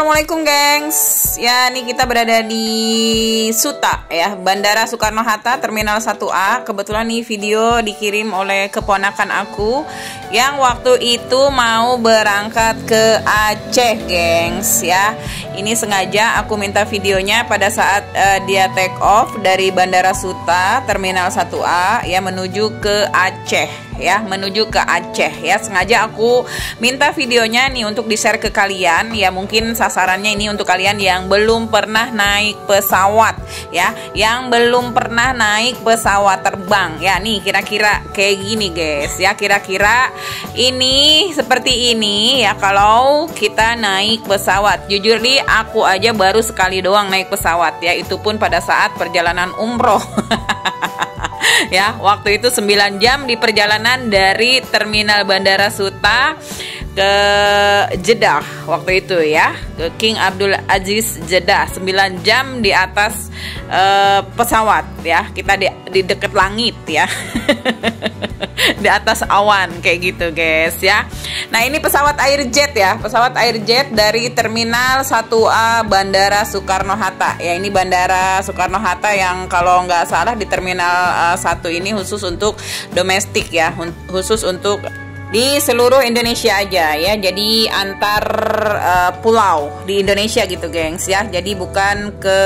assalamualaikum gengs. Ya, nih kita berada di Suta ya, Bandara Soekarno Hatta Terminal 1A. Kebetulan nih video dikirim oleh keponakan aku yang waktu itu mau berangkat ke Aceh, gengs ya. Ini sengaja aku minta videonya pada saat uh, dia take off dari Bandara Suta Terminal 1A ya menuju ke Aceh ya menuju ke Aceh ya. Sengaja aku minta videonya nih untuk di share ke kalian ya. Mungkin sasarannya ini untuk kalian yang belum pernah naik pesawat ya. Yang belum pernah naik pesawat terbang ya. Nih kira-kira kayak gini guys ya. Kira-kira ini seperti ini ya. Kalau kita naik pesawat jujur nih aku aja baru sekali doang naik pesawat ya. Itu pun pada saat perjalanan umroh ya waktu itu 9 jam di perjalanan dari terminal Bandara Suta ke Jeddah waktu itu ya. Ke King Abdul Aziz Jeddah 9 jam di atas uh, pesawat ya. Kita di, di dekat langit ya. Di atas awan kayak gitu guys ya. Nah ini pesawat Airjet ya. Pesawat Airjet dari terminal 1A Bandara Soekarno Hatta. Ya ini Bandara Soekarno Hatta yang kalau nggak salah di terminal uh, satu ini khusus untuk domestik ya. Khusus untuk di seluruh Indonesia aja ya. Jadi antar uh, pulau di Indonesia gitu gengs ya. Jadi bukan ke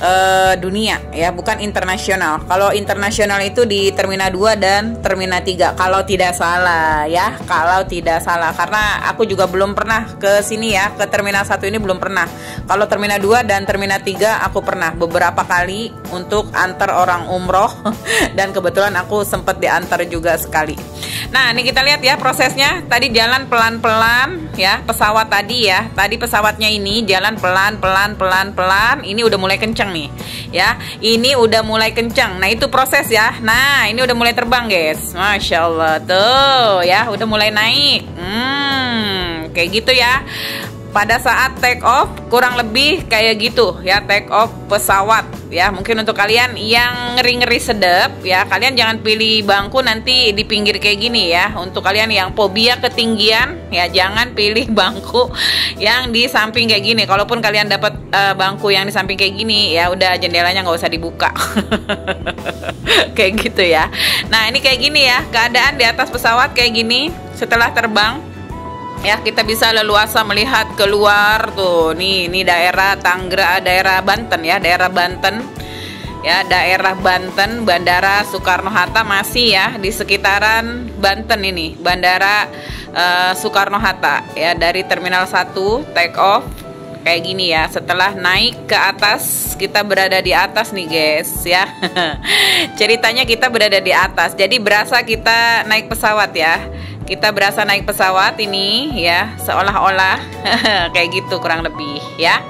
uh, dunia ya, bukan internasional. Kalau internasional itu di Terminal 2 dan Terminal 3 kalau tidak salah ya, kalau tidak salah karena aku juga belum pernah ke sini ya, ke Terminal 1 ini belum pernah. Kalau Terminal 2 dan Terminal 3 aku pernah beberapa kali untuk antar orang umroh dan kebetulan aku sempat diantar juga sekali. Nah, ini kita lihat ya prosesnya. Tadi jalan pelan-pelan ya, pesawat tadi ya. Tadi pesawatnya ini jalan pelan-pelan pelan-pelan. Ini udah mulai kencang kencang nih ya. Ini udah mulai kencang nah itu proses ya. Nah ini udah mulai terbang guys. Masya Allah. Tuh ya udah mulai naik. Hmm kayak gitu ya pada saat take off kurang lebih kayak gitu ya take off pesawat ya. Mungkin untuk kalian yang ngeri-ngeri sedep ya kalian jangan pilih bangku nanti di pinggir kayak gini ya. Untuk kalian yang fobia ketinggian ya jangan pilih bangku yang di samping kayak gini. Kalaupun kalian dapat uh, bangku yang di samping kayak gini ya udah jendelanya nggak usah dibuka. Kayak gitu ya. Nah ini kayak gini ya keadaan di atas pesawat kayak gini. Setelah terbang ya kita bisa leluasa melihat keluar tuh. Nih ini daerah Tangerang daerah Banten ya daerah Banten. Ya daerah Banten Bandara Soekarno Hatta masih ya di sekitaran Banten ini Bandara uh, Soekarno Hatta. Ya dari Terminal 1 take off kayak gini ya. Setelah naik ke atas kita berada di atas nih guys ya. Ceritanya kita berada di atas. Jadi berasa kita naik pesawat ya kita berasa naik pesawat ini ya seolah-olah. Kayak gitu kurang lebih ya.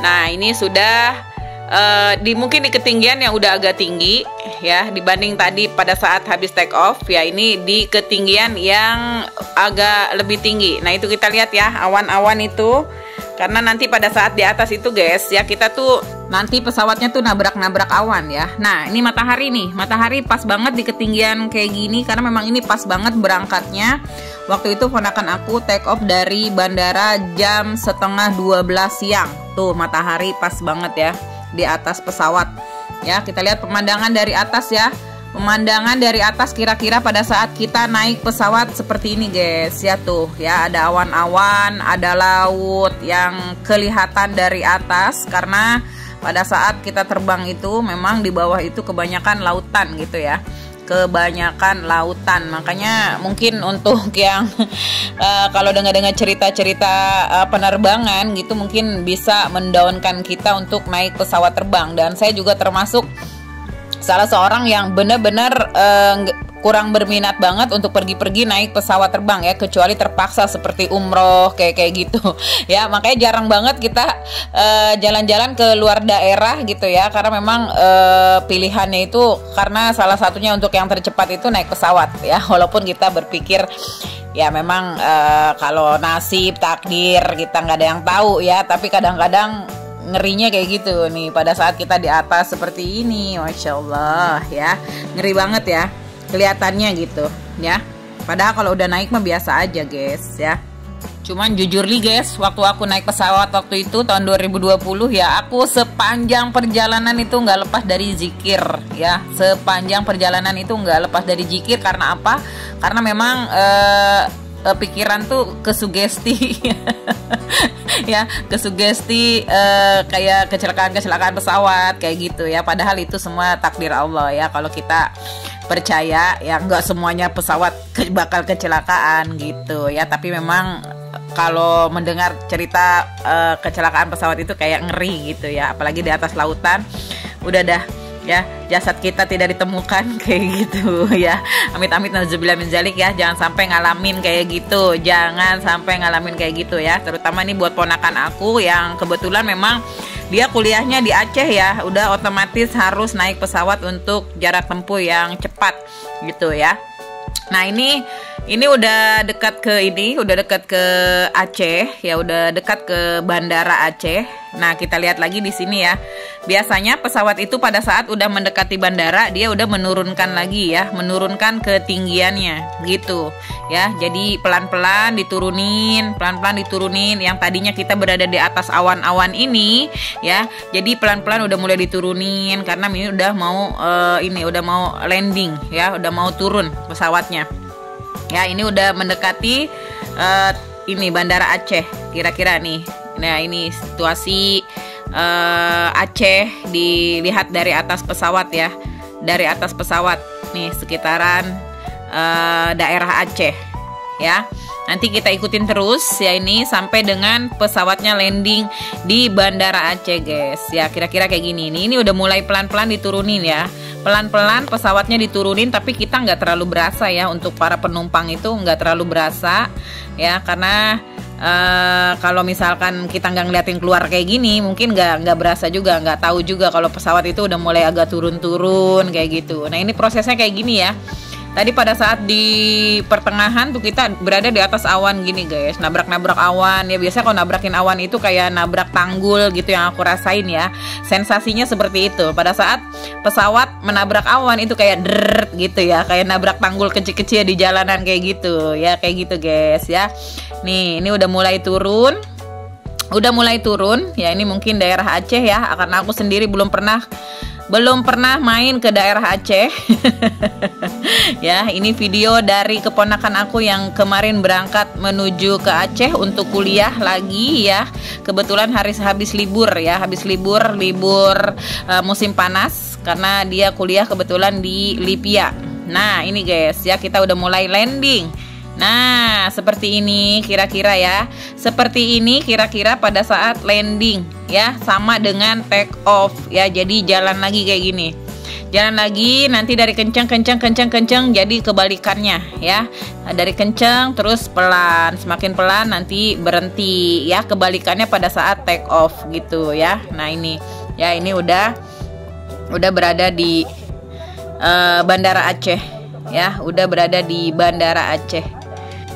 Nah ini sudah uh, di mungkin di ketinggian yang udah agak tinggi ya dibanding tadi pada saat habis take off ya ini di ketinggian yang agak lebih tinggi. Nah itu kita lihat ya awan-awan itu. Karena nanti pada saat di atas itu guys ya kita tuh nanti pesawatnya tuh nabrak-nabrak awan ya. Nah, ini matahari nih. Matahari pas banget di ketinggian kayak gini karena memang ini pas banget berangkatnya. Waktu itu ponakan aku take off dari bandara jam setengah 12 siang. Tuh matahari pas banget ya di atas pesawat. Ya, kita lihat pemandangan dari atas ya pemandangan dari atas kira-kira pada saat kita naik pesawat seperti ini guys ya tuh ya ada awan-awan ada laut yang kelihatan dari atas karena pada saat kita terbang itu memang di bawah itu kebanyakan lautan gitu ya. Kebanyakan lautan. Makanya mungkin untuk yang uh, kalau dengar-dengar cerita-cerita uh, penerbangan gitu mungkin bisa mendaunkan kita untuk naik pesawat terbang. Dan saya juga termasuk salah seorang yang benar-benar uh, kurang berminat banget untuk pergi-pergi naik pesawat terbang ya kecuali terpaksa seperti umroh kayak kayak gitu. Ya makanya jarang banget kita uh, jalan-jalan ke luar daerah gitu ya karena memang uh, pilihannya itu karena salah satunya untuk yang tercepat itu naik pesawat ya. Walaupun kita berpikir ya memang uh, kalau nasib takdir kita nggak ada yang tahu ya tapi kadang-kadang ngerinya kayak gitu nih pada saat kita di atas seperti ini Masya Allah ya. Ngeri banget ya kelihatannya gitu ya padahal kalau udah naik mah biasa aja guys ya Cuman jujur nih guys, waktu aku naik pesawat waktu itu tahun 2020 ya, aku sepanjang perjalanan itu nggak lepas dari zikir ya. Sepanjang perjalanan itu nggak lepas dari zikir karena apa? Karena memang eh, eh, pikiran tuh kesugesti ya, kesugesti eh, kayak kecelakaan-kecelakaan pesawat kayak gitu ya. Padahal itu semua takdir Allah ya. Kalau kita percaya ya nggak semuanya pesawat bakal kecelakaan gitu ya. Tapi memang kalau mendengar cerita uh, kecelakaan pesawat itu kayak ngeri gitu ya. Apalagi di atas lautan udah dah ya jasad kita tidak ditemukan kayak gitu ya. Amit-amit nazubillah min zalik ya. Jangan sampai ngalamin kayak gitu. Jangan sampai ngalamin kayak gitu ya. Terutama nih buat ponakan aku yang kebetulan memang dia kuliahnya di Aceh ya. Udah otomatis harus naik pesawat untuk jarak tempuh yang cepat gitu ya. Nah ini ini udah dekat ke ini, udah dekat ke Aceh, ya udah dekat ke Bandara Aceh. Nah, kita lihat lagi di sini ya. Biasanya pesawat itu pada saat udah mendekati bandara, dia udah menurunkan lagi ya, menurunkan ketinggiannya gitu. Ya, jadi pelan-pelan diturunin, pelan-pelan diturunin yang tadinya kita berada di atas awan-awan ini ya. Jadi pelan-pelan udah mulai diturunin karena ini udah mau uh, ini udah mau landing ya, udah mau turun pesawatnya. Ya, ini udah mendekati uh, ini Bandara Aceh kira-kira nih. Nah, ini situasi uh, Aceh dilihat dari atas pesawat ya. Dari atas pesawat nih sekitaran uh, daerah Aceh ya. Nanti kita ikutin terus ya ini sampai dengan pesawatnya landing di Bandara Aceh, guys. Ya, kira-kira kayak gini. Ini ini udah mulai pelan-pelan diturunin ya. Pelan-pelan pesawatnya diturunin tapi kita nggak terlalu berasa ya untuk para penumpang itu nggak terlalu berasa ya. Karena uh, kalau misalkan kita nggak ngeliatin keluar kayak gini mungkin nggak nggak berasa juga nggak tahu juga kalau pesawat itu udah mulai agak turun-turun kayak gitu. Nah ini prosesnya kayak gini ya Tadi pada saat di pertengahan tuh kita berada di atas awan gini guys, nabrak-nabrak awan ya biasa kalau nabrakin awan itu kayak nabrak tanggul gitu yang aku rasain ya. Sensasinya seperti itu. Pada saat pesawat menabrak awan itu kayak deret gitu ya, kayak nabrak tanggul kecil-kecil di jalanan kayak gitu ya, kayak gitu guys ya. Nih, ini udah mulai turun. Udah mulai turun ya ini mungkin daerah Aceh ya karena aku sendiri belum pernah belum pernah main ke daerah Aceh. Ya ini video dari keponakan aku yang kemarin berangkat menuju ke Aceh untuk kuliah lagi ya. Kebetulan hari habis libur ya. Habis libur libur uh, musim panas karena dia kuliah kebetulan di Lipia. Nah ini guys ya kita udah mulai landing. Nah, seperti ini kira-kira ya. Seperti ini kira-kira pada saat landing ya, sama dengan take off ya. Jadi jalan lagi kayak gini. Jalan lagi nanti dari kencang kencang kencang kencang jadi kebalikannya ya. Dari kencang terus pelan, semakin pelan nanti berhenti ya. Kebalikannya pada saat take off gitu ya. Nah, ini ya ini udah udah berada di uh, Bandara Aceh ya, udah berada di Bandara Aceh.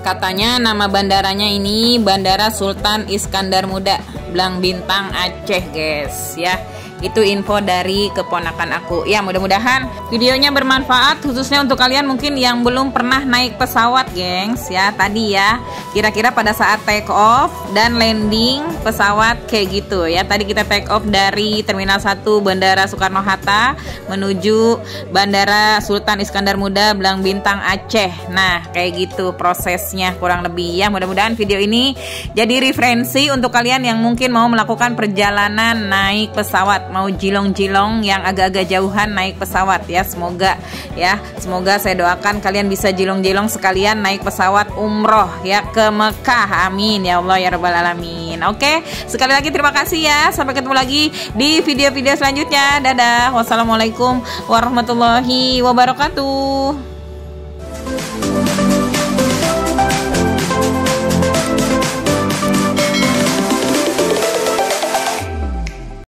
Katanya nama bandaranya ini Bandara Sultan Iskandar Muda, Blang Bintang Aceh, guys, ya itu info dari keponakan aku. Ya mudah-mudahan videonya bermanfaat khususnya untuk kalian mungkin yang belum pernah naik pesawat gengs. Ya tadi ya. Kira-kira pada saat take off dan landing pesawat kayak gitu. Ya tadi kita take off dari terminal 1 Bandara Soekarno-Hatta menuju Bandara Sultan Iskandar Muda Belang Bintang Aceh. Nah kayak gitu prosesnya kurang lebih. Ya mudah-mudahan video ini jadi referensi untuk kalian yang mungkin mau melakukan perjalanan naik pesawat mau jilong-jilong yang agak-agak jauhan naik pesawat ya. Semoga ya semoga saya doakan kalian bisa jilong-jilong sekalian naik pesawat umroh ya ke Mekah. Amin ya Allah ya rabbal alamin. Oke sekali lagi terima kasih ya. Sampai ketemu lagi di video-video selanjutnya. Dadah. Wassalamualaikum warahmatullahi wabarakatuh